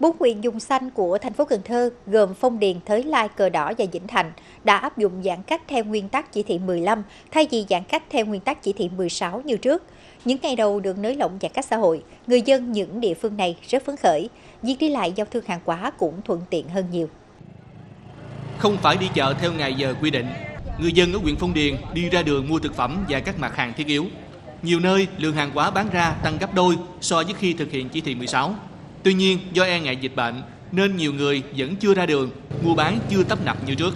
Bốn huyện dùng xanh của thành phố Cần Thơ gồm Phong Điền, Thới Lai, Cờ Đỏ và Vĩnh Thạnh đã áp dụng giãn cách theo nguyên tắc chỉ thị 15 thay vì giãn cách theo nguyên tắc chỉ thị 16 như trước. Những ngày đầu được nới lỏng giãn cách xã hội, người dân những địa phương này rất phấn khởi. Việc đi lại giao thương hàng hóa cũng thuận tiện hơn nhiều. Không phải đi chợ theo ngày giờ quy định, người dân ở huyện Phong Điền đi ra đường mua thực phẩm và các mặt hàng thiết yếu. Nhiều nơi lượng hàng hóa bán ra tăng gấp đôi so với khi thực hiện chỉ thị 16. Tuy nhiên, do e ngại dịch bệnh nên nhiều người vẫn chưa ra đường, mua bán chưa tấp nập như trước.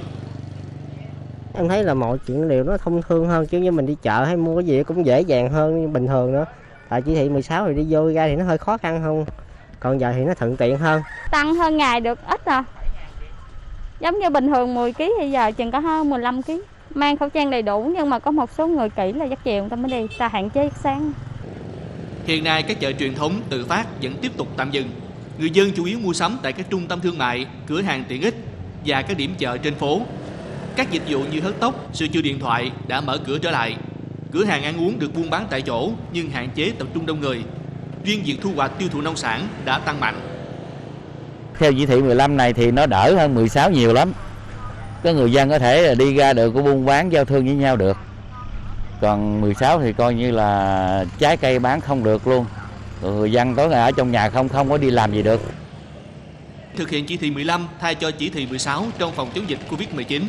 Em thấy là mọi chuyện đều nó thông thương hơn chứ như mình đi chợ hay mua cái gì cũng dễ dàng hơn như bình thường nữa. Tại chỉ thị 16 thì đi vô ra thì nó hơi khó khăn hơn. Còn giờ thì nó thuận tiện hơn. Tăng hơn ngày được ít à. Giống như bình thường 10 kg thì giờ chừng có hơn 15 kg. Mang khẩu trang đầy đủ nhưng mà có một số người kỹ là dắt chiều người ta mới đi, ta hạn chế sáng. Hiện nay các chợ truyền thống tự phát vẫn tiếp tục tạm dừng. Người dân chủ yếu mua sắm tại các trung tâm thương mại, cửa hàng tiện ích và các điểm chợ trên phố. Các dịch vụ như hớt tóc, sửa chữa điện thoại đã mở cửa trở lại. Cửa hàng ăn uống được buôn bán tại chỗ nhưng hạn chế tập trung đông người. Riêng việc thu hoạch tiêu thụ nông sản đã tăng mạnh. Theo chỉ thị 15 này thì nó đỡ hơn 16 nhiều lắm. Có người dân có thể đi ra được của buôn bán giao thương với nhau được. Còn 16 thì coi như là trái cây bán không được luôn. Ừ, người dân tối ngày ở trong nhà không không có đi làm gì được. Thực hiện chỉ thị 15 thay cho chỉ thị 16 trong phòng chống dịch Covid-19,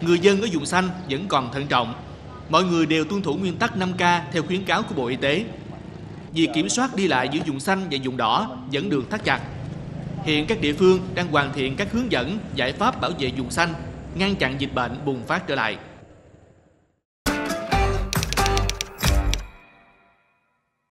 người dân ở vùng xanh vẫn còn thận trọng. Mọi người đều tuân thủ nguyên tắc 5K theo khuyến cáo của Bộ Y tế. Việc kiểm soát đi lại giữa vùng xanh và vùng đỏ vẫn được thắt chặt. Hiện các địa phương đang hoàn thiện các hướng dẫn, giải pháp bảo vệ vùng xanh, ngăn chặn dịch bệnh bùng phát trở lại.